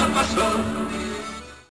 Bye.